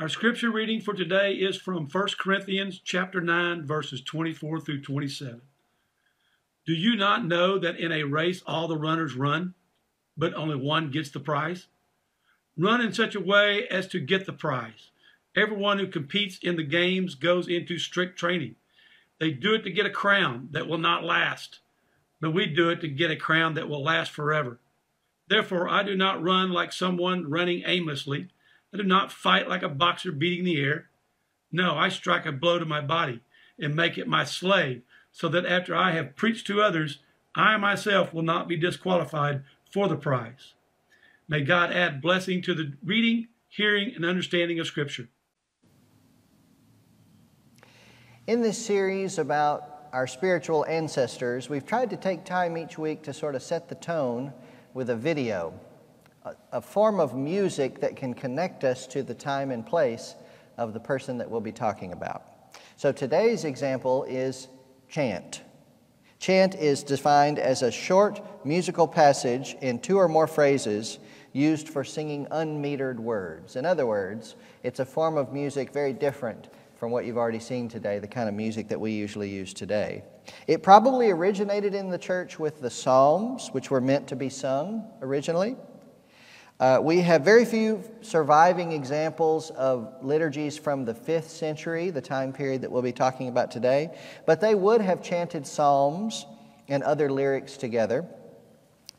Our scripture reading for today is from 1 Corinthians chapter 9 verses 24 through 27. Do you not know that in a race all the runners run, but only one gets the prize? Run in such a way as to get the prize. Everyone who competes in the games goes into strict training. They do it to get a crown that will not last, but we do it to get a crown that will last forever. Therefore, I do not run like someone running aimlessly. I do not fight like a boxer beating the air. No, I strike a blow to my body and make it my slave, so that after I have preached to others, I myself will not be disqualified for the prize. May God add blessing to the reading, hearing, and understanding of Scripture. In this series about our spiritual ancestors, we've tried to take time each week to sort of set the tone with a video a, form of music that can connect us to the time and place of the person that we'll be talking about. So today's example is chant. Chant is defined as a short musical passage in two or more phrases used for singing unmetered words. In other words, it's a form of music very different from what you've already seen today, the kind of music that we usually use today. It probably originated in the church with the Psalms, which were meant to be sung originally. Uh, we have very few surviving examples of liturgies from the 5th century, the time period that we'll be talking about today, but they would have chanted psalms and other lyrics together.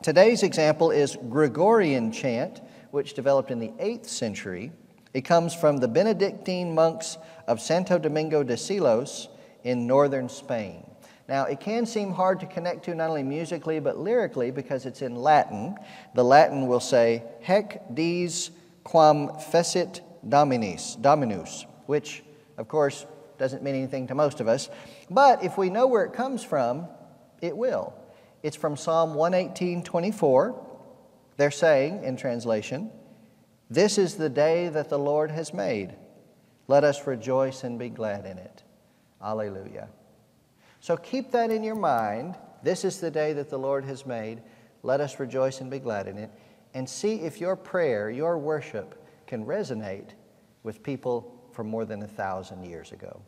Today's example is Gregorian chant, which developed in the 8th century. It comes from the Benedictine monks of Santo Domingo de Silos in northern Spain. Now, it can seem hard to connect to not only musically but lyrically because it's in Latin. The Latin will say, Hec dies quam fecit dominis, dominus, which, of course, doesn't mean anything to most of us. But if we know where it comes from, it will. It's from Psalm 118 24. They're saying, in translation, This is the day that the Lord has made. Let us rejoice and be glad in it. Alleluia. So keep that in your mind. This is the day that the Lord has made. Let us rejoice and be glad in it. And see if your prayer, your worship, can resonate with people from more than a thousand years ago.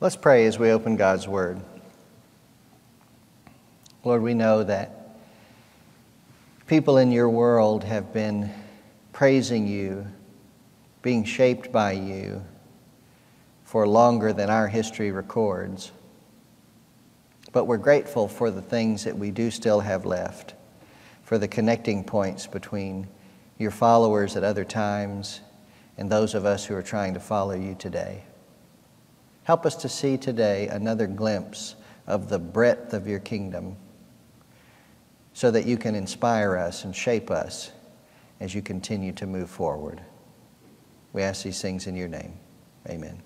Let's pray as we open God's Word. Lord, we know that people in your world have been praising you, being shaped by you for longer than our history records. But we're grateful for the things that we do still have left, for the connecting points between your followers at other times and those of us who are trying to follow you today. Help us to see today another glimpse of the breadth of your kingdom so that you can inspire us and shape us as you continue to move forward. We ask these things in your name. Amen.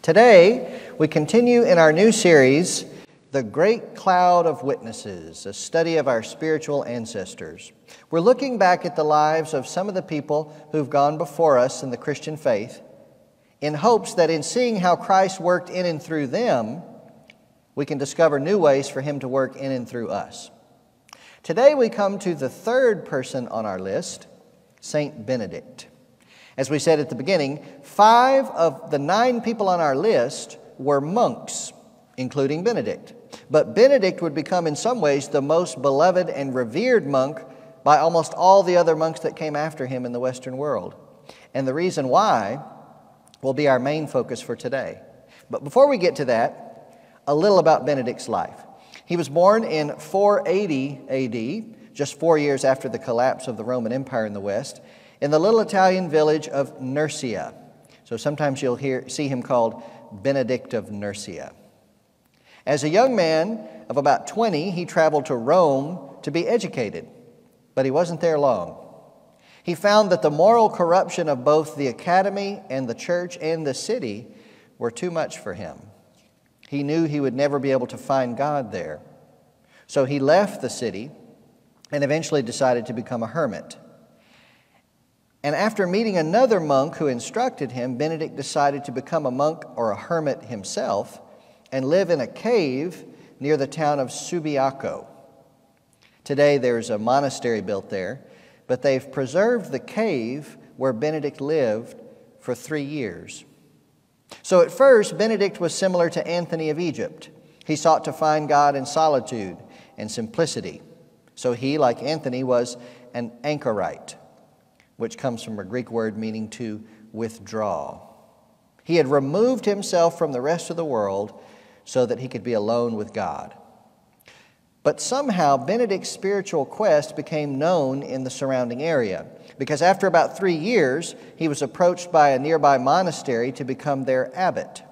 Today, we continue in our new series The Great Cloud of Witnesses, a study of our spiritual ancestors. We're looking back at the lives of some of the people who've gone before us in the Christian faith in hopes that in seeing how Christ worked in and through them, we can discover new ways for Him to work in and through us. Today we come to the third person on our list, Saint Benedict. As we said at the beginning, five of the nine people on our list were monks, including Benedict. But Benedict would become, in some ways, the most beloved and revered monk by almost all the other monks that came after him in the Western world. And the reason why will be our main focus for today. But before we get to that, a little about Benedict's life. He was born in 480 AD, just four years after the collapse of the Roman Empire in the West, in the little Italian village of Nursia. So sometimes you'll hear, see him called Benedict of Nursia. As a young man of about 20, he traveled to Rome to be educated, but he wasn't there long. He found that the moral corruption of both the academy and the church and the city were too much for him. He knew he would never be able to find God there. So he left the city and eventually decided to become a hermit. And after meeting another monk who instructed him, Benedict decided to become a monk or a hermit himself and live in a cave near the town of Subiaco. Today there's a monastery built there, but they've preserved the cave where Benedict lived for three years. So at first, Benedict was similar to Anthony of Egypt. He sought to find God in solitude and simplicity. So he, like Anthony, was an anchorite, which comes from a Greek word meaning to withdraw. He had removed himself from the rest of the world so that he could be alone with God. But somehow, Benedict's spiritual quest became known in the surrounding area because after about three years, he was approached by a nearby monastery to become their abbot.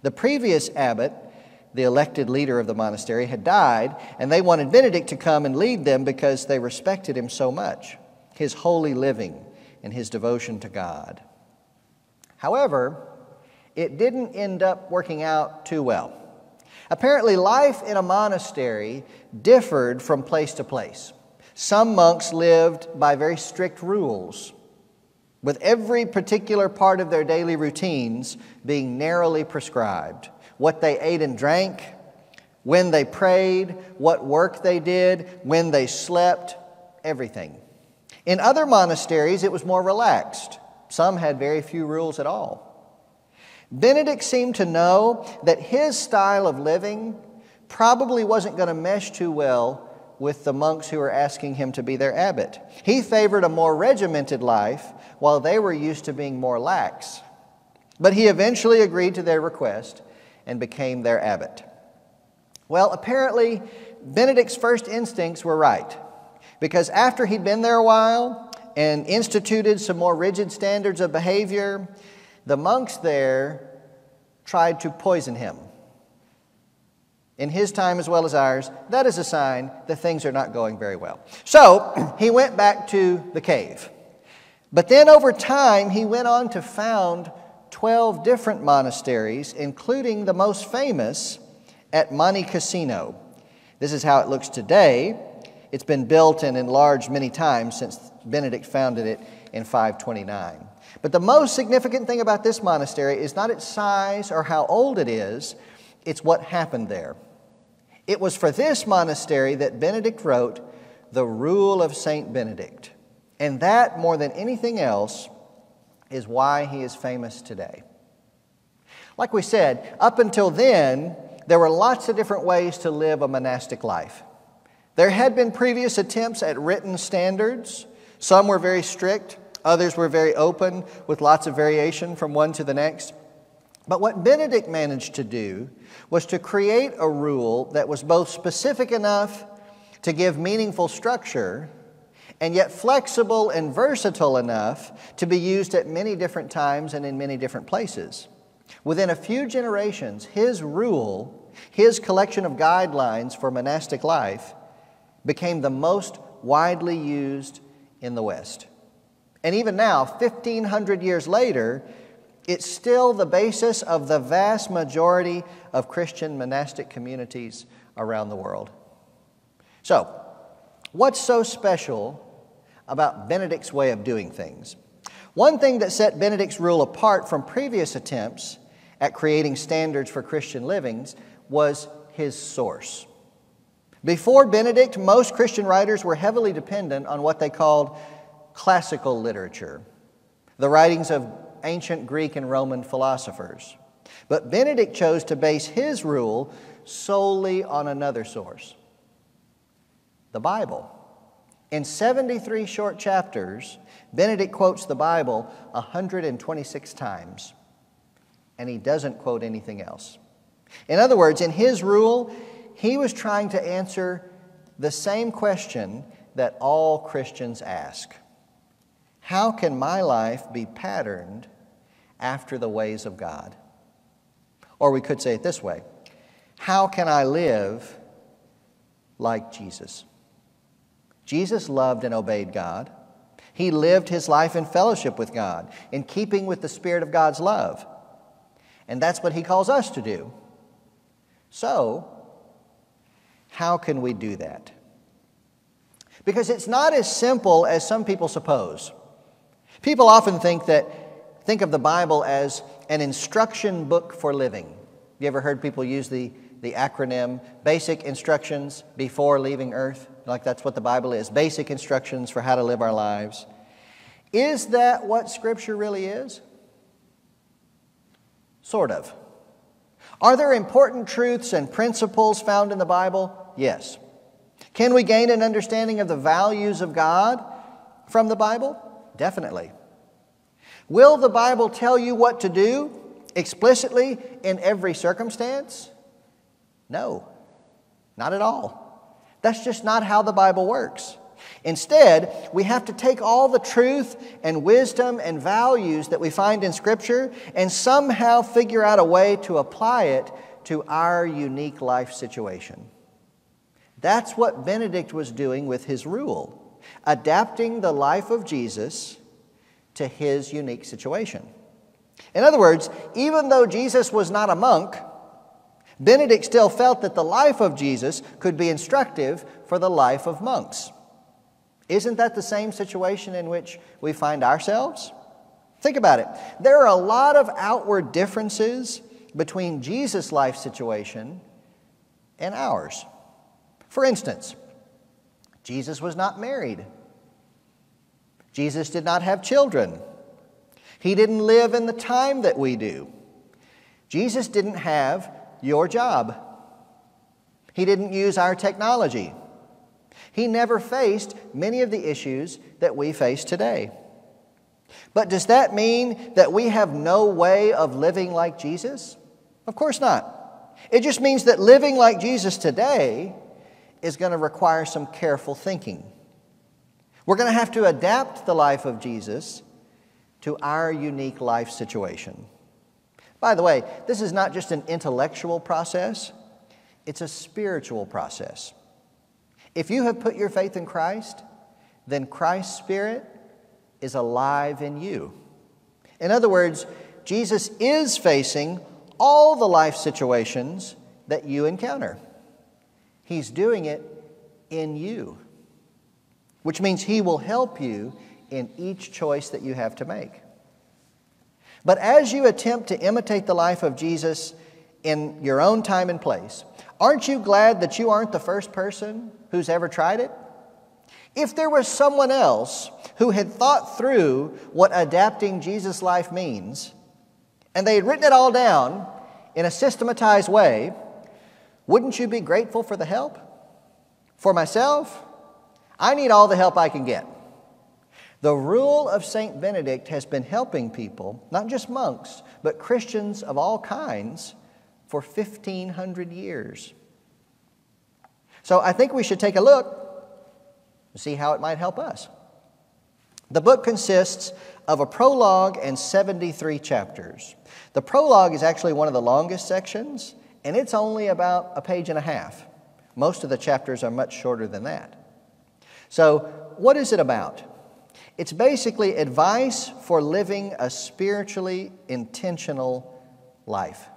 The previous abbot, the elected leader of the monastery, had died, and they wanted Benedict to come and lead them because they respected him so much, his holy living and his devotion to God. However, it didn't end up working out too well. Apparently, life in a monastery differed from place to place. Some monks lived by very strict rules, with every particular part of their daily routines being narrowly prescribed. What they ate and drank, when they prayed, what work they did, when they slept, everything. In other monasteries, it was more relaxed. Some had very few rules at all. Benedict seemed to know that his style of living probably wasn't going to mesh too well with the monks who were asking him to be their abbot. He favored a more regimented life while they were used to being more lax. But he eventually agreed to their request and became their abbot. Well, apparently, Benedict's first instincts were right because after he'd been there a while and instituted some more rigid standards of behavior, the monks there tried to poison him. In his time as well as ours, that is a sign that things are not going very well. So he went back to the cave. But then over time, he went on to found 12 different monasteries, including the most famous at Monte Cassino. This is how it looks today. It's been built and enlarged many times since Benedict founded it in 529. But the most significant thing about this monastery is not its size or how old it is, it's what happened there. It was for this monastery that Benedict wrote the Rule of St. Benedict. And that, more than anything else, is why he is famous today. Like we said, up until then, there were lots of different ways to live a monastic life. There had been previous attempts at written standards. Some were very strict, Others were very open with lots of variation from one to the next. But what Benedict managed to do was to create a rule that was both specific enough to give meaningful structure and yet flexible and versatile enough to be used at many different times and in many different places. Within a few generations, his rule, his collection of guidelines for monastic life, became the most widely used in the West. And even now, 1,500 years later, It's still the basis of the vast majority of Christian monastic communities around the world. So, what's so special about Benedict's way of doing things? One thing that set Benedict's rule apart from previous attempts at creating standards for Christian livings was his source. Before Benedict, most Christian writers were heavily dependent on what they called classical literature, the writings of ancient Greek and Roman philosophers. But Benedict chose to base his rule solely on another source the Bible. In 73 short chapters, Benedict quotes the Bible 126 times, and he doesn't quote anything else. In other words, in his rule, he was trying to answer the same question that all Christians ask How can my life be patterned after the ways of God? Or we could say it this way How can I live like Jesus? Jesus loved and obeyed God. He lived his life in fellowship with God, in keeping with the Spirit of God's love. And that's what he calls us to do. So, how can we do that? Because it's not as simple as some people suppose. People often think that think of the Bible as an instruction book for living. You ever heard people use the, the acronym basic instructions before leaving earth? Like that's what the Bible is basic instructions for how to live our lives. Is that what Scripture really is? Sort of. Are there important truths and principles found in the Bible? Yes. Can we gain an understanding of the values of God from the Bible? Definitely. Will the Bible tell you what to do explicitly in every circumstance? No, not at all. That's just not how the Bible works. Instead, we have to take all the truth and wisdom and values that we find in Scripture and somehow figure out a way to apply it to our unique life situation. That's what Benedict was doing with his rule, adapting the life of Jesus to his unique situation. In other words, even though Jesus was not a monk, Benedict still felt that the life of Jesus could be instructive for the life of monks. Isn't that the same situation in which we find ourselves? Think about it. There are a lot of outward differences between Jesus' life situation and ours. For instance, Jesus was not married. Jesus did not have children. He didn't live in the time that we do. Jesus didn't have your job. He didn't use our technology. He never faced many of the issues that we face today. But does that mean that we have no way of living like Jesus? Of course not. It just means that living like Jesus today is going to require some careful thinking. We're going to have to adapt the life of Jesus to our unique life situation. By the way, this is not just an intellectual process, it's a spiritual process. If you have put your faith in Christ, then Christ's Spirit is alive in you. In other words, Jesus is facing all the life situations that you encounter. He's doing it in you, which means He will help you in each choice that you have to make. But as you attempt to imitate the life of Jesus in your own time and place, aren't you glad that you aren't the first person who's ever tried it? If there was someone else who had thought through what adapting Jesus' life means, and they had written it all down in a systematized way, wouldn't you be grateful for the help? For myself, I need all the help I can get. The rule of St. Benedict has been helping people, not just monks, but Christians of all kinds, for 1,500 years. So I think we should take a look and see how it might help us. The book consists of a prologue and 73 chapters. The prologue is actually one of the longest sections, and it's only about a page and a half. Most of the chapters are much shorter than that. So, what is it about? It's basically advice for living a spiritually intentional life.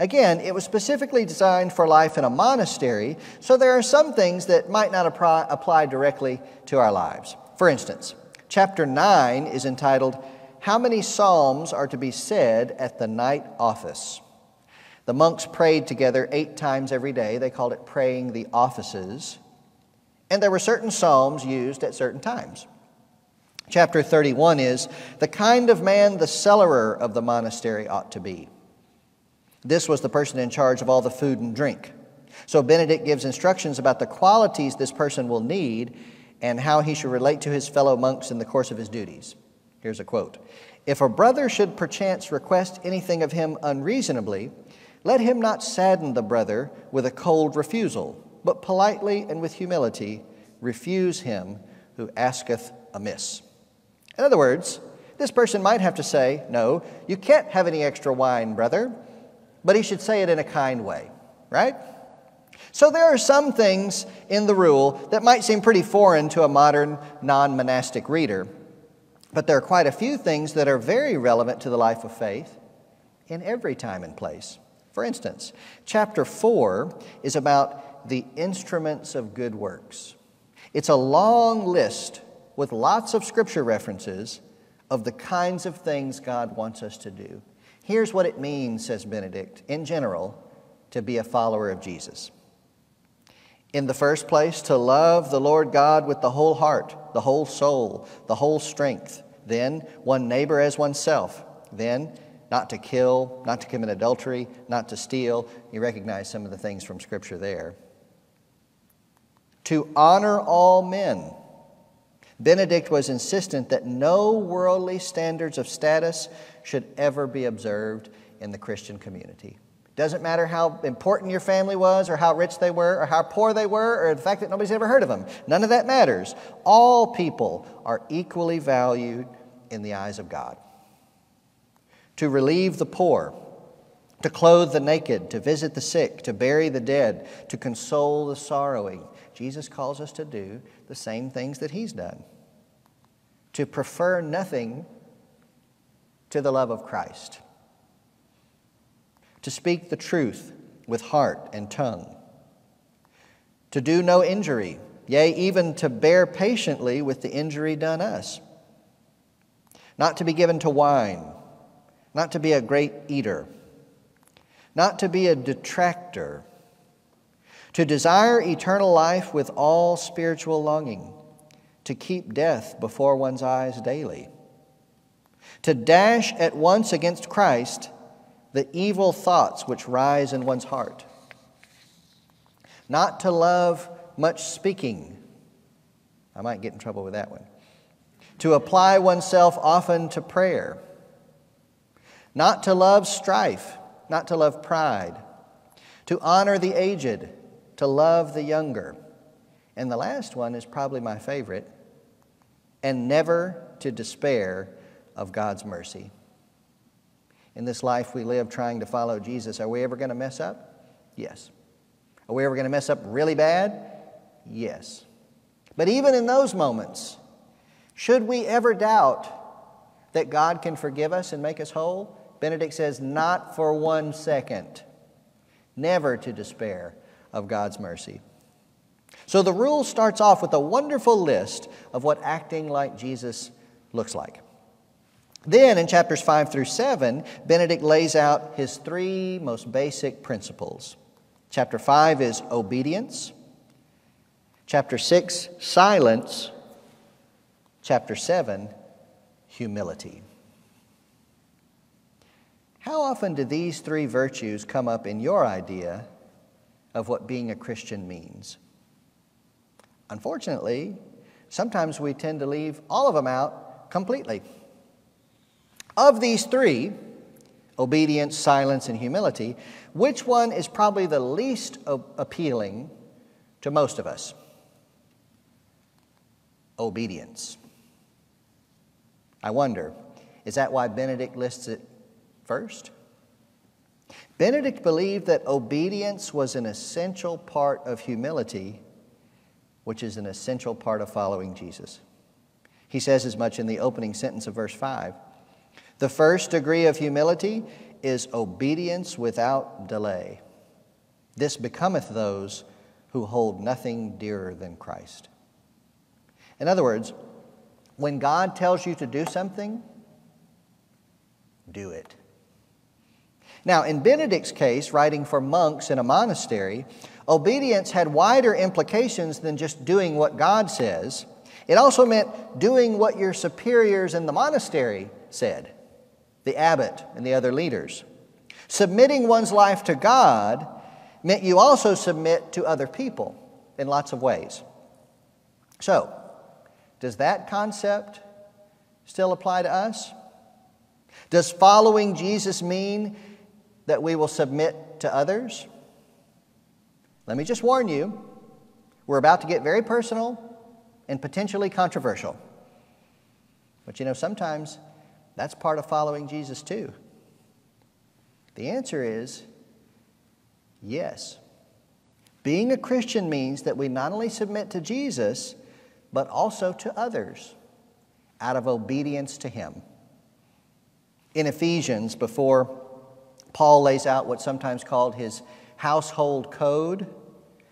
Again, it was specifically designed for life in a monastery, so there are some things that might not apply, directly to our lives. For instance, chapter 9 is entitled, How Many Psalms Are to Be Said at the Night Office? The monks prayed together eight times every day. They called it praying the offices. And there were certain psalms used at certain times. Chapter 31 is the kind of man the cellarer of the monastery ought to be. This was the person in charge of all the food and drink. So Benedict gives instructions about the qualities this person will need and how he should relate to his fellow monks in the course of his duties. Here's a quote If a brother should perchance request anything of him unreasonably, let him not sadden the brother with a cold refusal, but politely and with humility refuse him who asketh amiss. In other words, this person might have to say, No, you can't have any extra wine, brother but he should say it in a kind way, right? So there are some things in the rule that might seem pretty foreign to a modern non monastic reader, but there are quite a few things that are very relevant to the life of faith in every time and place. For instance, chapter 4 is about the instruments of good works. It's a long list with lots of scripture references of the kinds of things God wants us to do. Here's what it means, says Benedict, in general, to be a follower of Jesus. In the first place, to love the Lord God with the whole heart, the whole soul, the whole strength. Then, one neighbor as oneself. Then, not to kill, not to commit adultery, not to steal. You recognize some of the things from Scripture there. To honor all men. Benedict was insistent that no worldly standards of status should ever be observed in the Christian community. Doesn't matter how important your family was, or how rich they were, or how poor they were, or the fact that nobody's ever heard of them. None of that matters. All people are equally valued in the eyes of God. To relieve the poor, to clothe the naked, to visit the sick, to bury the dead, to console the sorrowing. Jesus calls us to do the same things that He's done. To prefer nothing to the love of Christ, to speak the truth with heart and tongue, to do no injury, yea, even to bear patiently with the injury done us, not to be given to wine, not to be a great eater, not to be a detractor, to desire eternal life with all spiritual longing, to keep death before one's eyes daily to dash at once against Christ the evil thoughts which rise in one's heart, not to love much speaking. I might get in trouble with that one. To apply oneself often to prayer, not to love strife, not to love pride, to honor the aged, to love the younger. And the last one is probably my favorite, and never to despair of God's mercy. In this life we live trying to follow Jesus, are we ever going to mess up? Yes. Are we ever going to mess up really bad? Yes. But even in those moments, should we ever doubt that God can forgive us and make us whole? Benedict says, not for one second. Never to despair of God's mercy. So the rule starts off with a wonderful list of what acting like Jesus looks like. Then in chapters 5 through 7, Benedict lays out his three most basic principles. Chapter 5 is obedience. Chapter 6, silence. Chapter 7, humility. How often do these three virtues come up in your idea of what being a Christian means? Unfortunately, sometimes we tend to leave all of them out completely. Of these three, obedience, silence, and humility, which one is probably the least appealing to most of us? Obedience. I wonder, is that why Benedict lists it first? Benedict believed that obedience was an essential part of humility, which is an essential part of following Jesus. He says as much in the opening sentence of verse 5. The first degree of humility is obedience without delay. This becometh those who hold nothing dearer than Christ. In other words, when God tells you to do something, do it. Now, in Benedict's case, writing for monks in a monastery, obedience had wider implications than just doing what God says. It also meant doing what your superiors in the monastery said, the abbot and the other leaders. Submitting one's life to God meant you also submit to other people in lots of ways. So, does that concept still apply to us? Does following Jesus mean that we will submit to others? Let me just warn you, we're about to get very personal and potentially controversial. But you know, sometimes that's part of following Jesus too. The answer is yes. Being a Christian means that we not only submit to Jesus, but also to others out of obedience to Him. In Ephesians, before Paul lays out what's sometimes called his household code,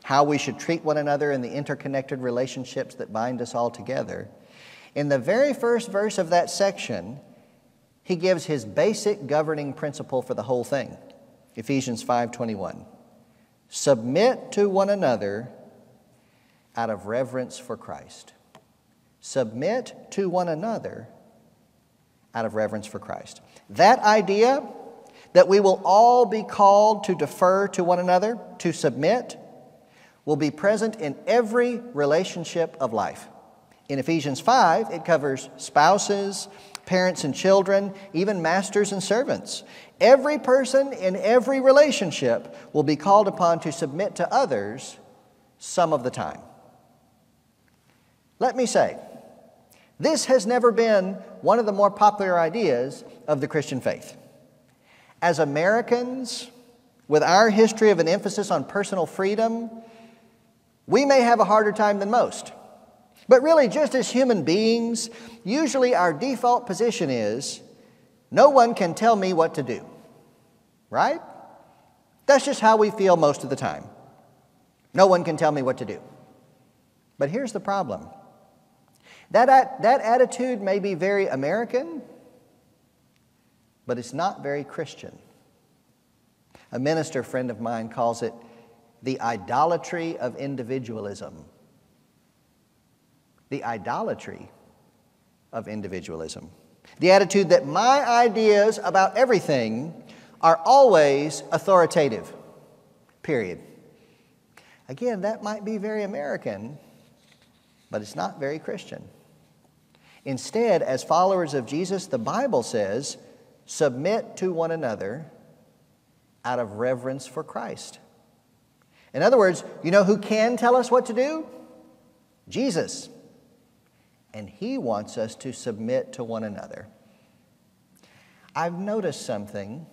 how we should treat one another in the interconnected relationships that bind us all together. In the very first verse of that section, he gives his basic governing principle for the whole thing. Ephesians 5:21. Submit to one another out of reverence for Christ. Submit to one another out of reverence for Christ. That idea that we will all be called to defer to one another, to submit, will be present in every relationship of life. In Ephesians 5, it covers spouses, parents and children, even masters and servants. Every person in every relationship will be called upon to submit to others some of the time. Let me say, this has never been one of the more popular ideas of the Christian faith. As Americans, with our history of an emphasis on personal freedom, we may have a harder time than most. But really, just as human beings, usually our default position is no one can tell me what to do. Right? That's just how we feel most of the time. No one can tell me what to do. But here's the problem that, that attitude may be very American, but it's not very Christian. A minister friend of mine calls it the idolatry of individualism. The idolatry of individualism. The attitude that my ideas about everything are always authoritative. Period. Again, that might be very American, but it's not very Christian. Instead, as followers of Jesus, the Bible says, submit to one another out of reverence for Christ. In other words, you know who can tell us what to do? Jesus. And he wants us to submit to one another. I've noticed something,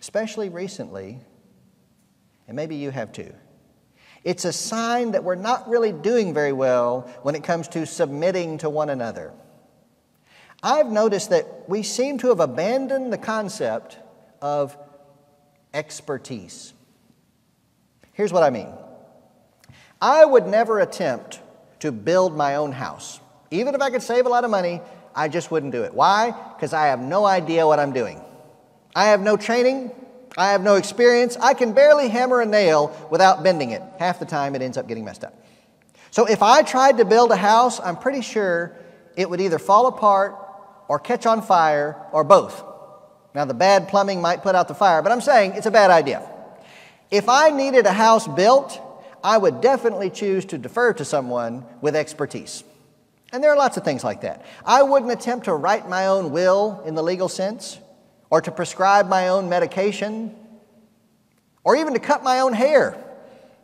especially recently, and maybe you have too. It's a sign that we're not really doing very well when it comes to submitting to one another. I've noticed that we seem to have abandoned the concept of expertise. Here's what I mean I would never attempt to build my own house. Even if I could save a lot of money, I just wouldn't do it. Why? Because I have no idea what I'm doing. I have no training, I have no experience. I can barely hammer a nail without bending it. Half the time it ends up getting messed up. So if I tried to build a house, I'm pretty sure it would either fall apart or catch on fire or both. Now, the bad plumbing might put out the fire, but I'm saying it's a bad idea. If I needed a house built, I would definitely choose to defer to someone with expertise. And there are lots of things like that. I wouldn't attempt to write my own will in the legal sense, or to prescribe my own medication, or even to cut my own hair.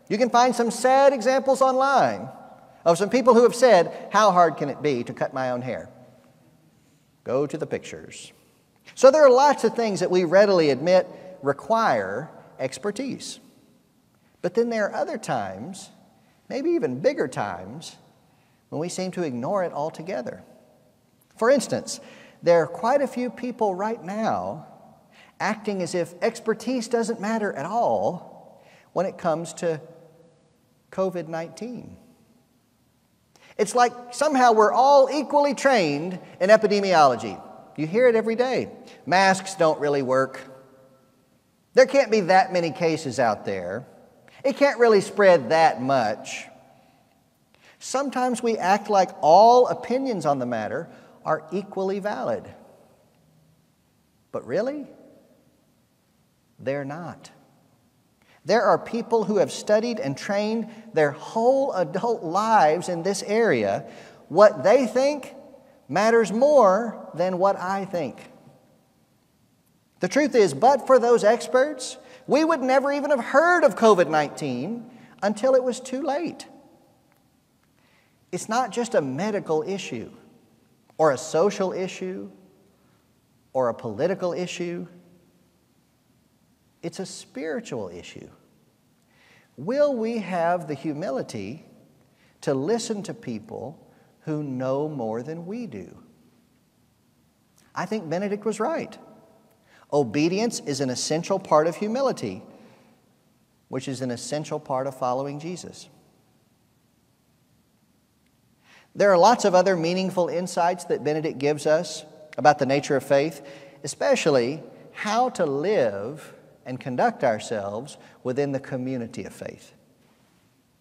You can find some sad examples online of some people who have said, How hard can it be to cut my own hair? Go to the pictures. So there are lots of things that we readily admit require expertise. But then there are other times, maybe even bigger times, when we seem to ignore it altogether. For instance, there are quite a few people right now acting as if expertise doesn't matter at all when it comes to COVID 19. It's like somehow we're all equally trained in epidemiology. You hear it every day. Masks don't really work. There can't be that many cases out there. It can't really spread that much. Sometimes we act like all opinions on the matter are equally valid. But really, they're not. There are people who have studied and trained their whole adult lives in this area. What they think matters more than what I think. The truth is, but for those experts, we would never even have heard of COVID 19 until it was too late. It's not just a medical issue, or a social issue, or a political issue. It's a spiritual issue. Will we have the humility to listen to people who know more than we do? I think Benedict was right. Obedience is an essential part of humility, which is an essential part of following Jesus. There are lots of other meaningful insights that Benedict gives us about the nature of faith, especially how to live and conduct ourselves within the community of faith.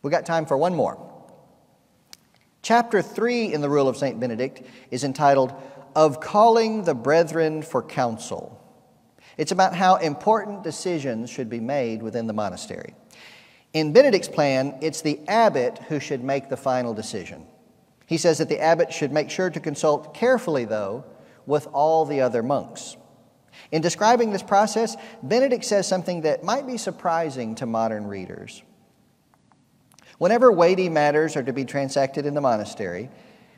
We've got time for one more. Chapter 3 in the Rule of St. Benedict is entitled Of Calling the Brethren for Counsel. It's about how important decisions should be made within the monastery. In Benedict's plan, it's the abbot who should make the final decision. He says that the abbot should make sure to consult carefully, though, with all the other monks. In describing this process, Benedict says something that might be surprising to modern readers. Whenever weighty matters are to be transacted in the monastery,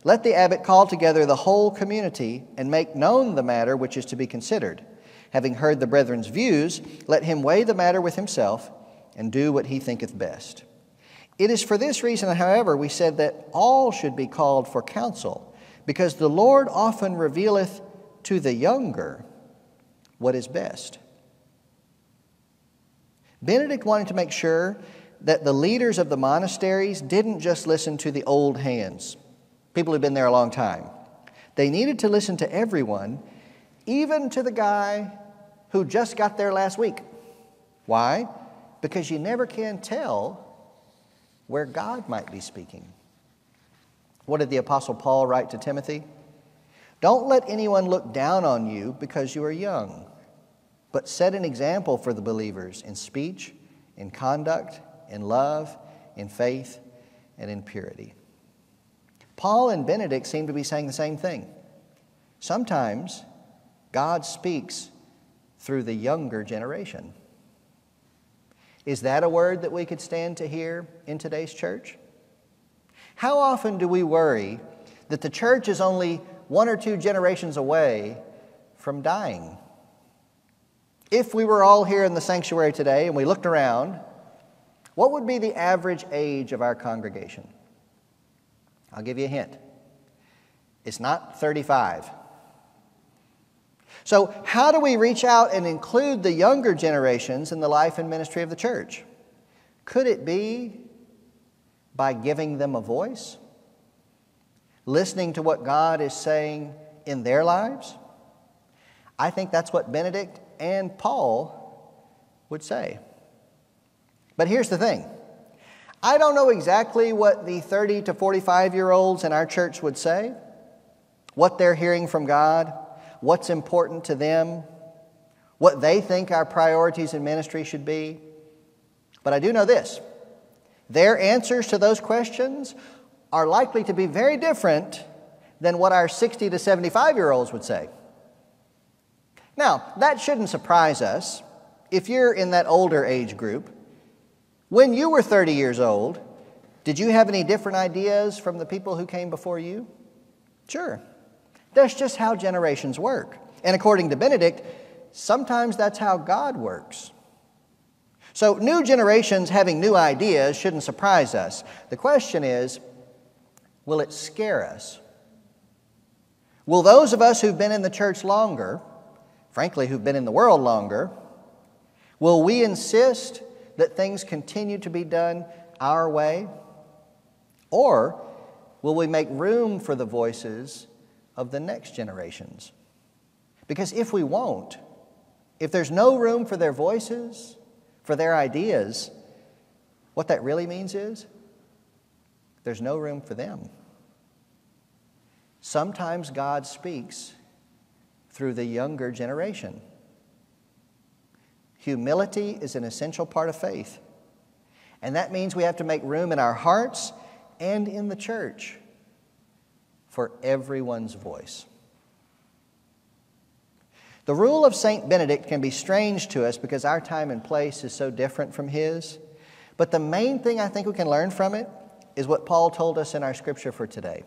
let the abbot call together the whole community and make known the matter which is to be considered Having heard the brethren's views, let him weigh the matter with himself and do what he thinketh best. It is for this reason, however, we said that all should be called for counsel, because the Lord often revealeth to the younger what is best. Benedict wanted to make sure that the leaders of the monasteries didn't just listen to the old hands, people who've been there a long time. They needed to listen to everyone even to the guy who just got there last week. Why? Because you never can tell where God might be speaking. What did the Apostle Paul write to Timothy? Don't let anyone look down on you because you are young, but set an example for the believers in speech, in conduct, in love, in faith, and in purity. Paul and Benedict seem to be saying the same thing. Sometimes God speaks through the younger generation. Is that a word that we could stand to hear in today's church? How often do we worry that the church is only one or two generations away from dying? If we were all here in the sanctuary today and we looked around, what would be the average age of our congregation? I'll give you a hint. It's not 35. So, how do we reach out and include the younger generations in the life and ministry of the church? Could it be by giving them a voice? Listening to what God is saying in their lives? I think that's what Benedict and Paul would say. But here's the thing I don't know exactly what the 30 to 45 year olds in our church would say, what they're hearing from God what's important to them, what they think our priorities in ministry should be. But I do know this their answers to those questions are likely to be very different than what our 60 to 75 year olds would say. Now, that shouldn't surprise us if you're in that older age group. When you were 30 years old, did you have any different ideas from the people who came before you? Sure. That's just how generations work. And according to Benedict, sometimes that's how God works. So, new generations having new ideas shouldn't surprise us. The question is will it scare us? Will those of us who've been in the church longer, frankly, who've been in the world longer, will we insist that things continue to be done our way? Or will we make room for the voices of the next generations? Because if we won't, if there's no room for their voices, for their ideas, what that really means is there's no room for them. Sometimes God speaks through the younger generation. Humility is an essential part of faith. And that means we have to make room in our hearts and in the church for everyone's voice. The rule of St. Benedict can be strange to us because our time and place is so different from his. But the main thing I think we can learn from it is what Paul told us in our scripture for today.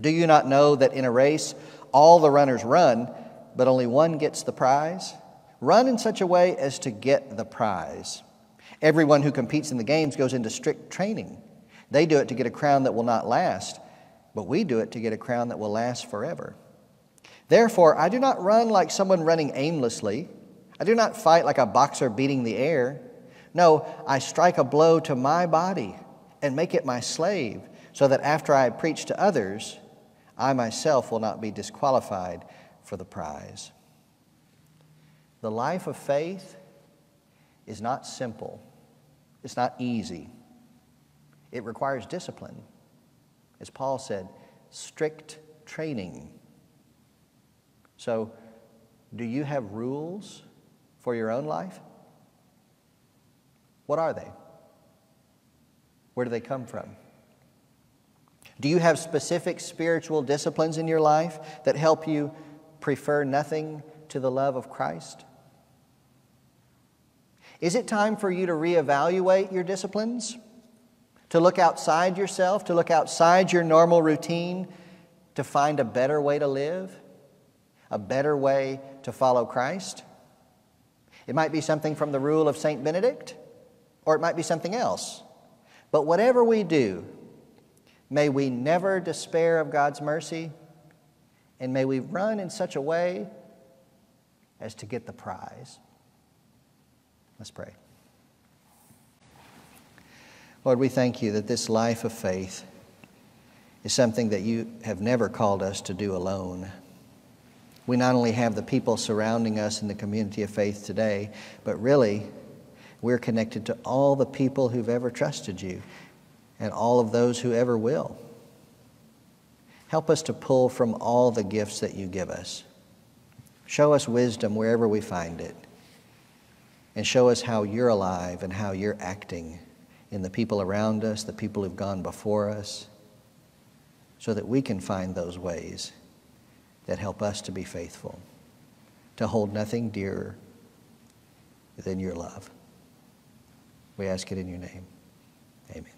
Do you not know that in a race all the runners run, but only one gets the prize? Run in such a way as to get the prize. Everyone who competes in the games goes into strict training. They do it to get a crown that will not last, but we do it to get a crown that will last forever. Therefore, I do not run like someone running aimlessly. I do not fight like a boxer beating the air. No, I strike a blow to my body and make it my slave, so that after I preach to others, I myself will not be disqualified for the prize. The life of faith is not simple, it's not easy. It requires discipline. As Paul said, strict training. So, do you have rules for your own life? What are they? Where do they come from? Do you have specific spiritual disciplines in your life that help you prefer nothing to the love of Christ? Is it time for you to reevaluate your disciplines? To look outside yourself, to look outside your normal routine, to find a better way to live? a better way to follow Christ. It might be something from the rule of St. Benedict, or it might be something else. But whatever we do, may we never despair of God's mercy, and may we run in such a way as to get the prize. Let's pray. Lord, we thank you that this life of faith is something that you have never called us to do alone we not only have the people surrounding us in the community of faith today, but really, we're connected to all the people who've ever trusted you and all of those who ever will. Help us to pull from all the gifts that you give us. Show us wisdom wherever we find it. And show us how you're alive and how you're acting in the people around us, the people who've gone before us, so that we can find those ways that help us to be faithful, to hold nothing dearer than your love. We ask it in your name. Amen.